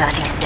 30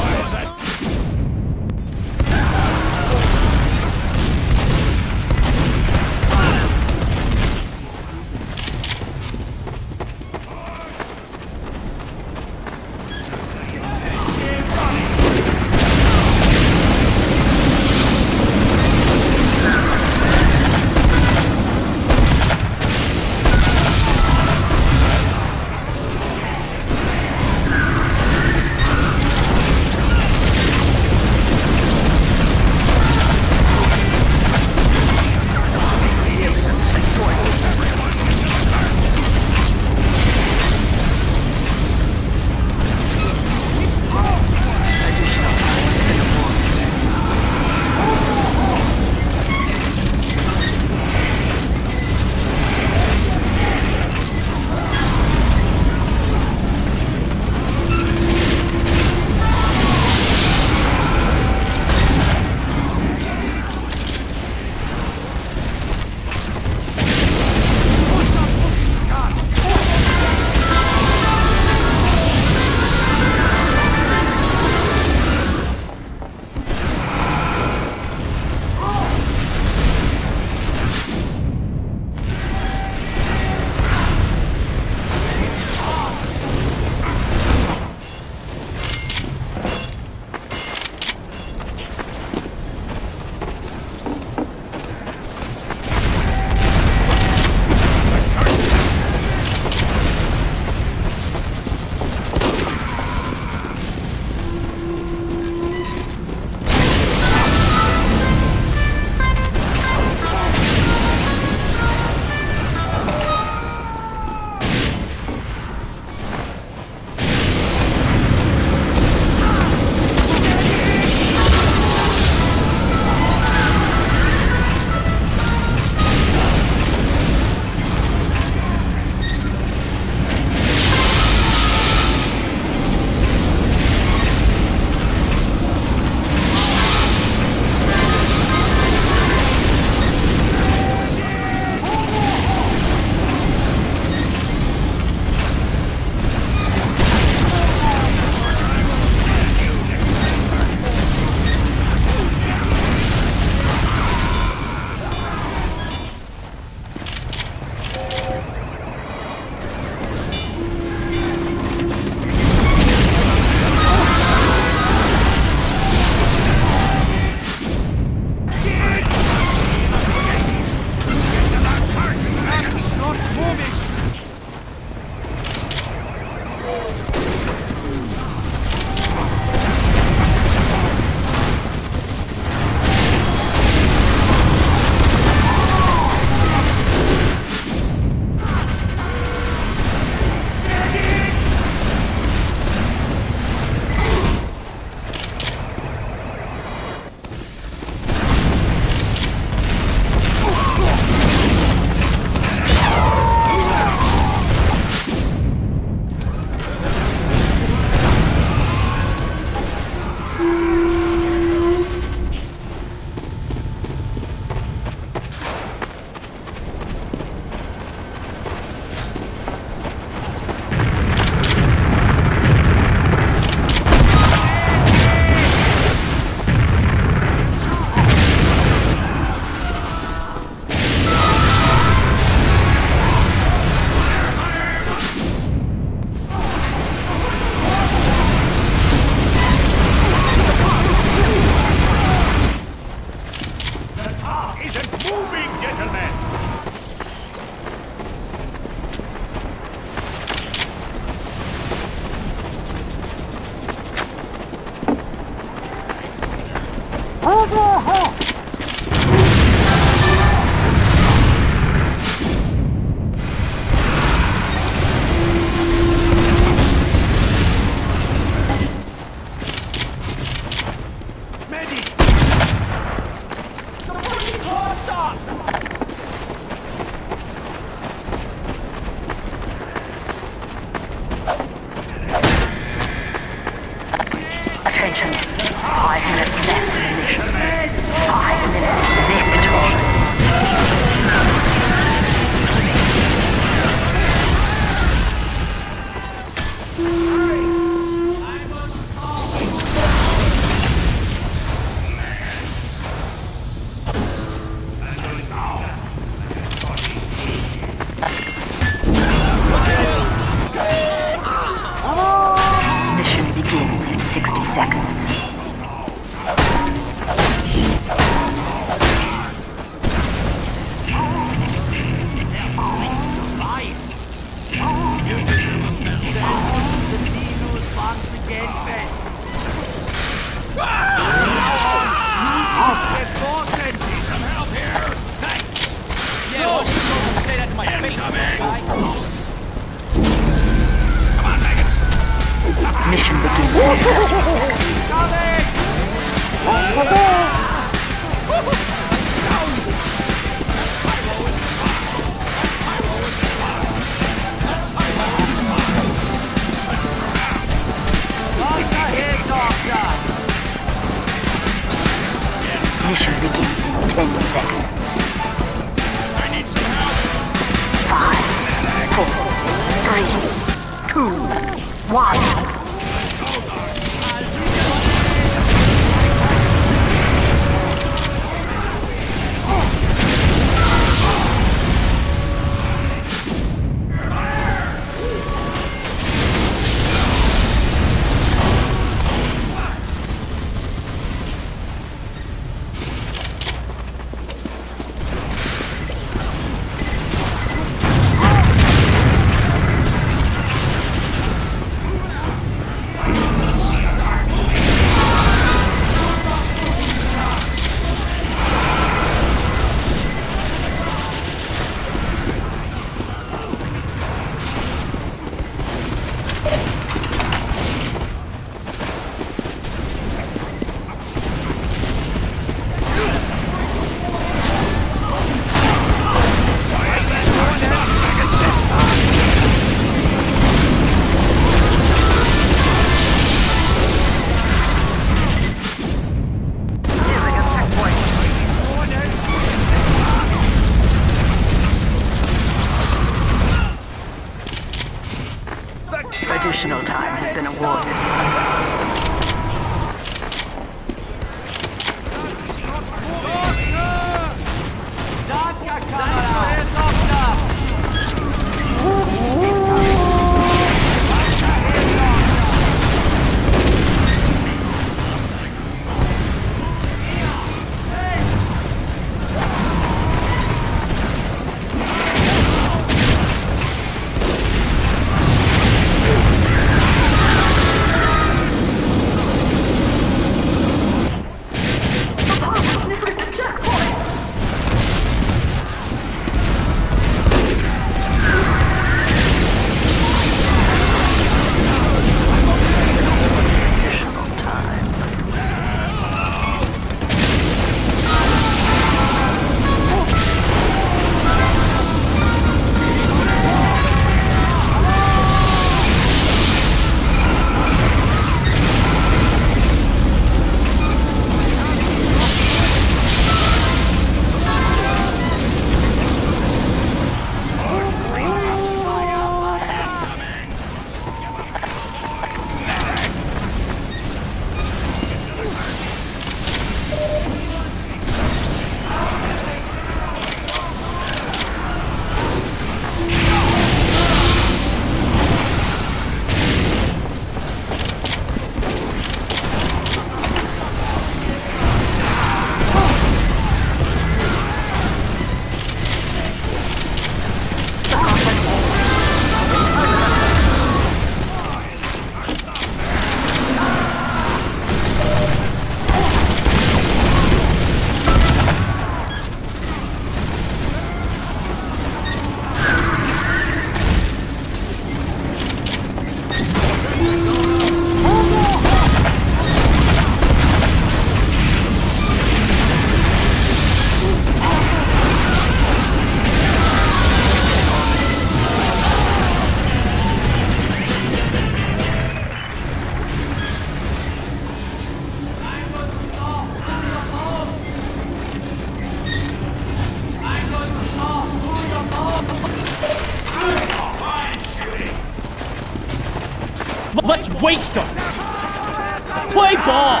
Play ball!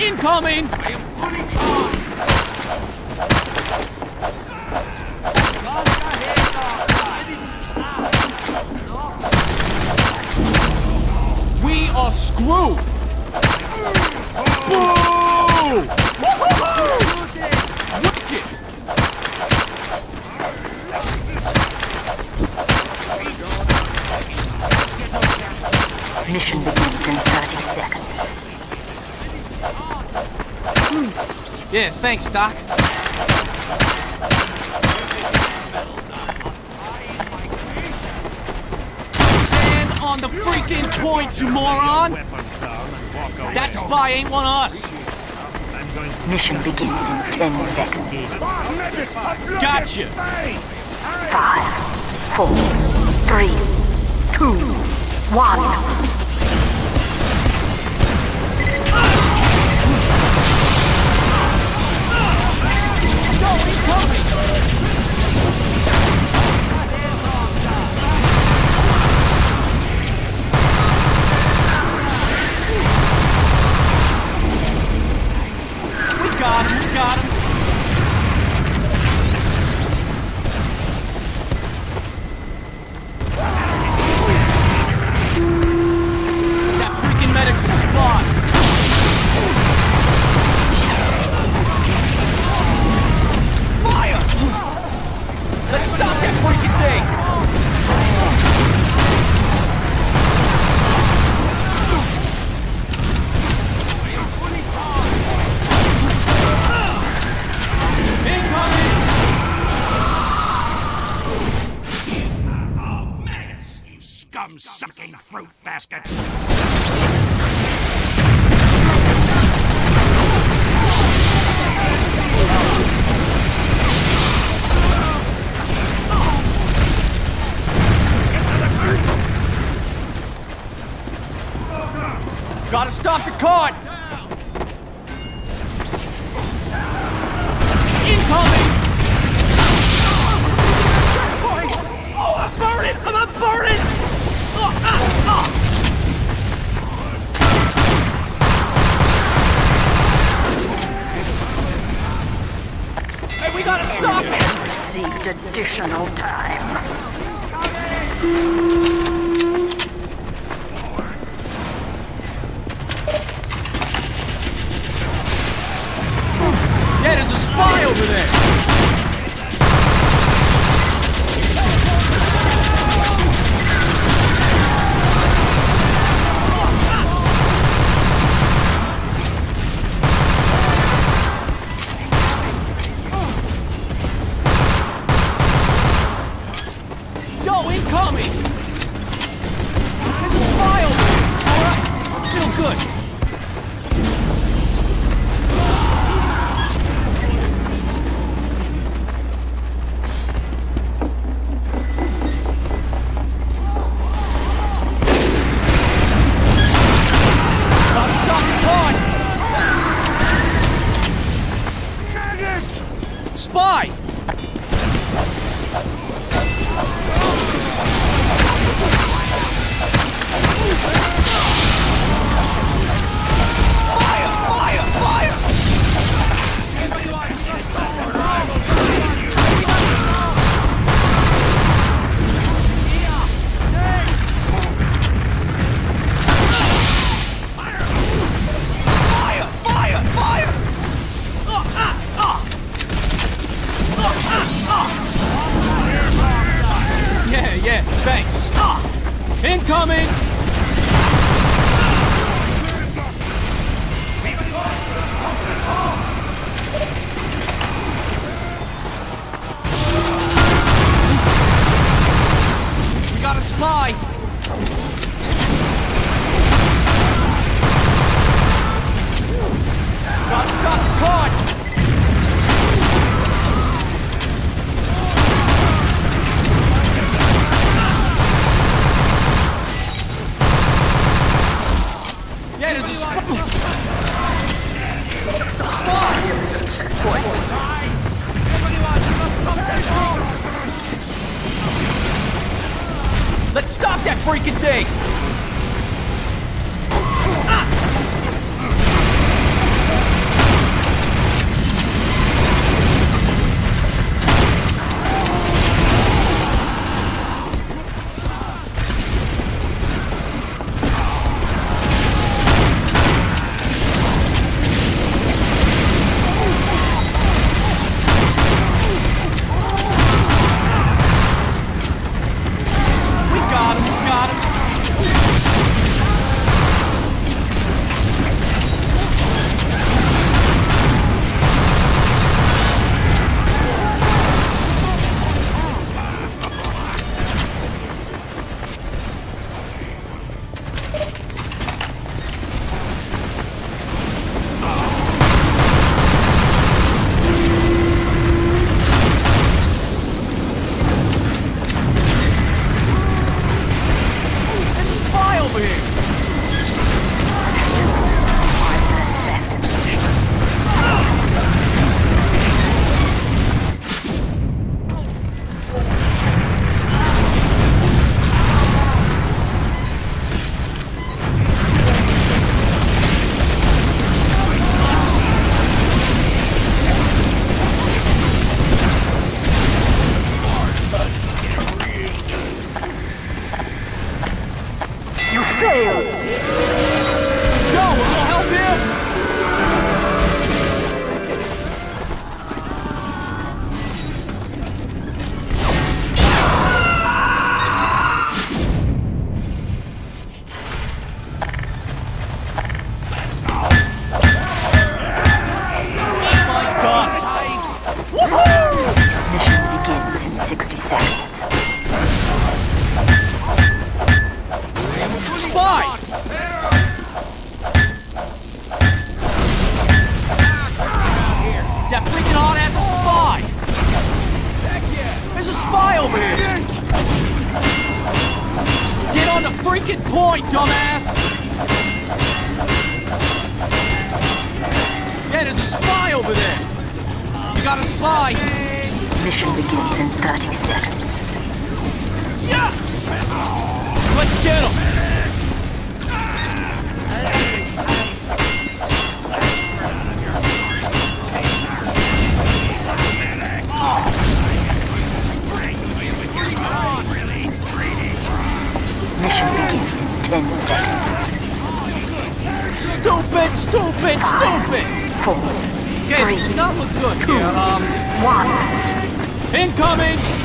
Incoming! We are screwed! Boo! Extraction begins in 30 seconds. Yeah, thanks, Doc. Stand on the freaking point, you moron! That spy ain't one of us! Mission begins in 10 seconds. Gotcha! Five, four, three, two, one. Glory! Let's stop that freaking thing! Spy over here! Get on the freaking point, dumbass! Yeah, there's a spy over there! You got a spy! Mission begins in 30 seconds. Yes! Let's get him! Mission begins in 10 seconds. Stupid, stupid, stupid! Four, Okay, Three, not look good here. Um, one. incoming!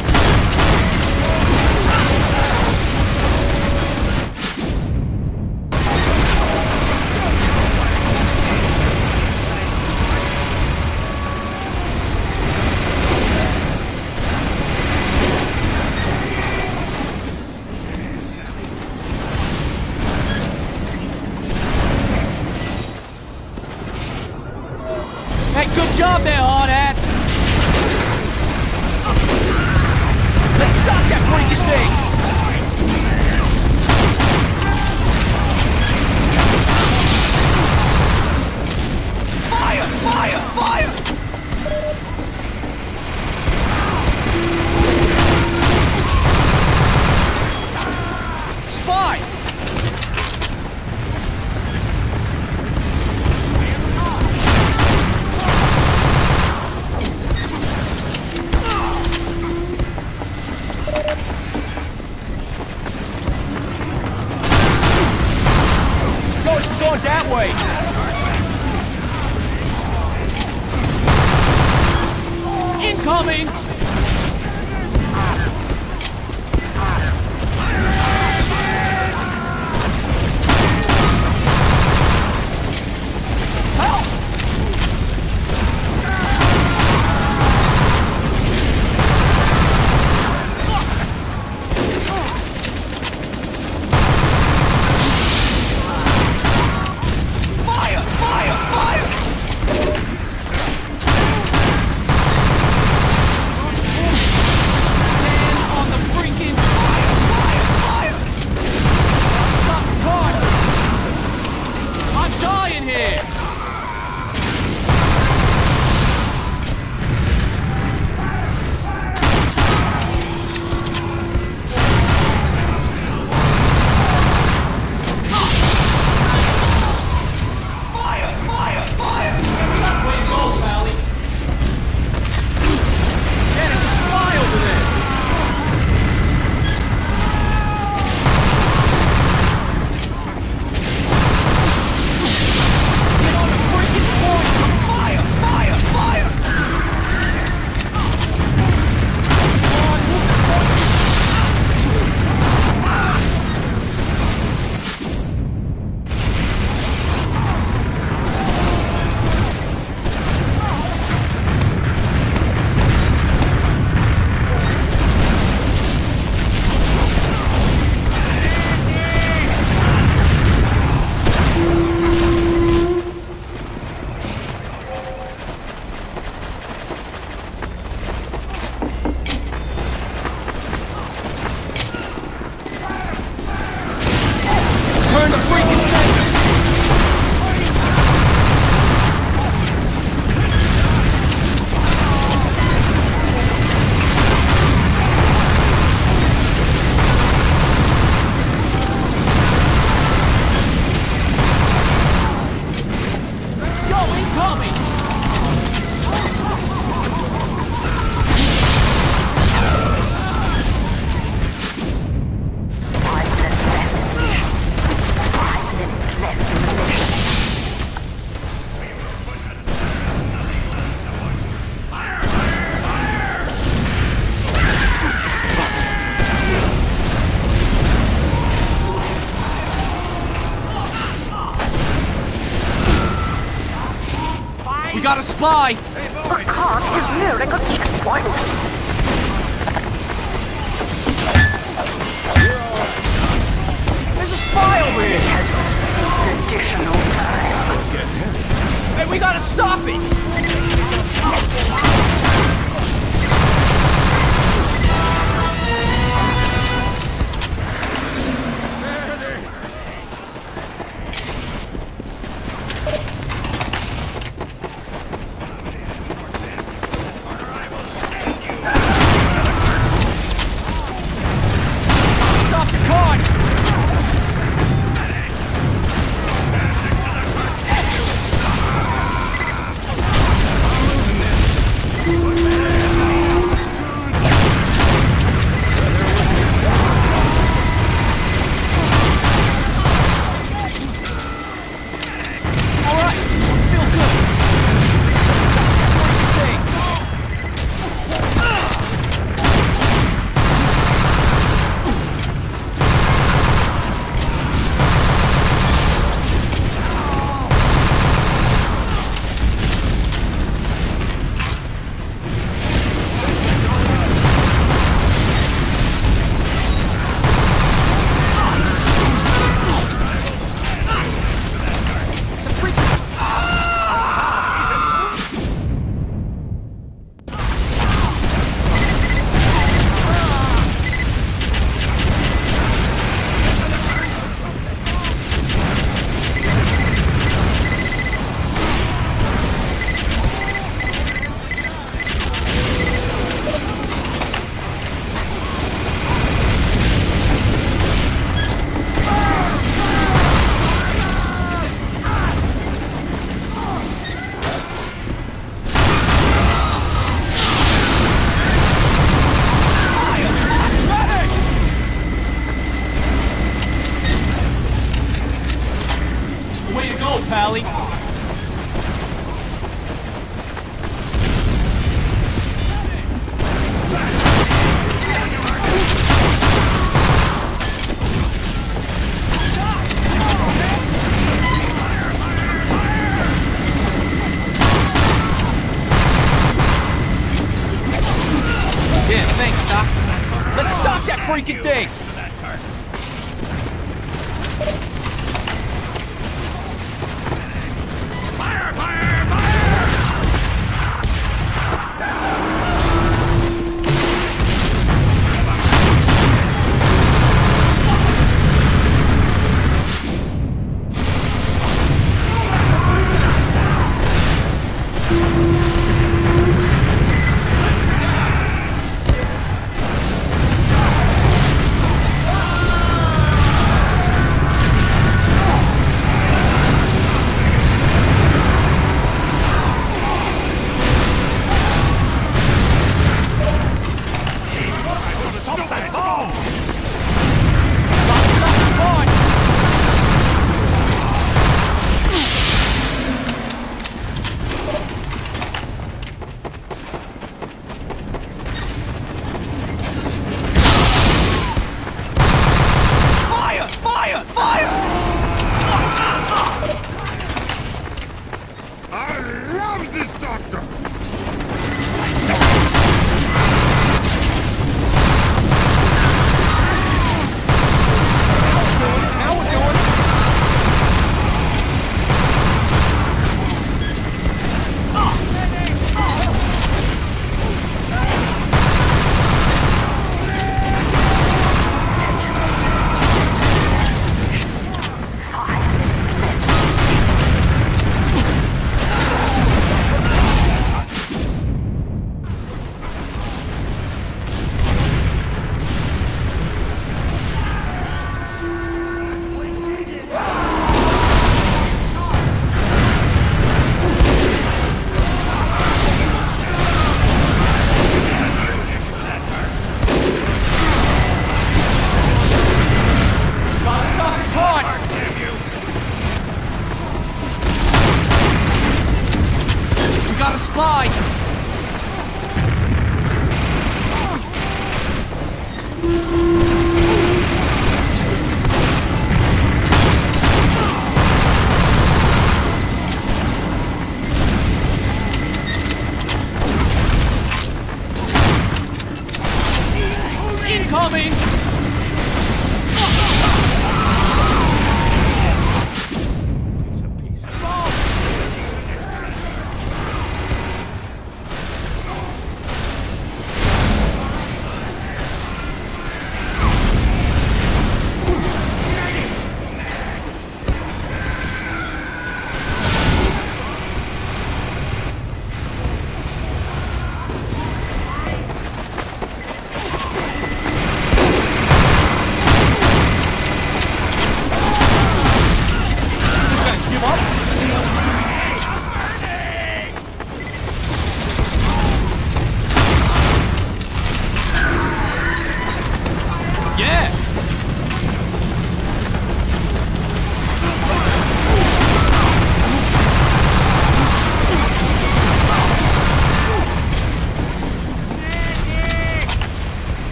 There, hard hat! Eh? Let's stop that freaking thing! Fire! Fire! Fire! Spy! Got a spy! The cart is nearing a checkpoint. There's a spy over here! Has received additional time. Hey, we gotta stop it! Thanks, Doc. Let's stop that freaking thing!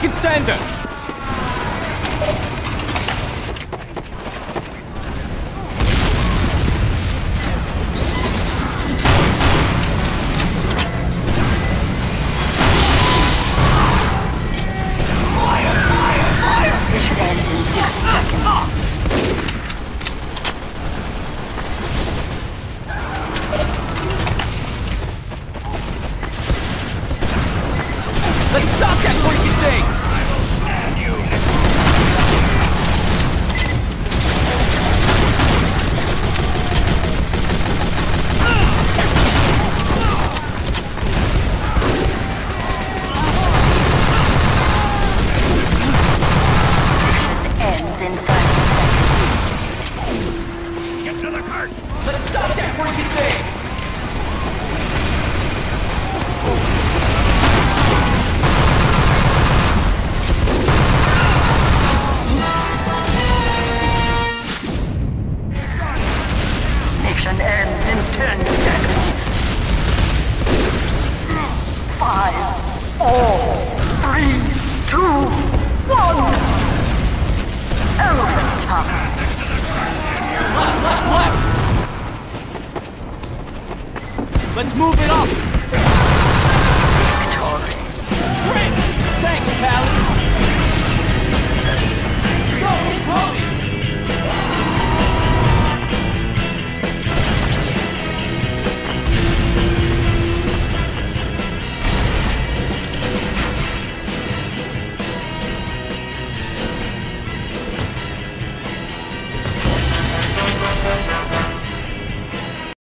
Turn send freaking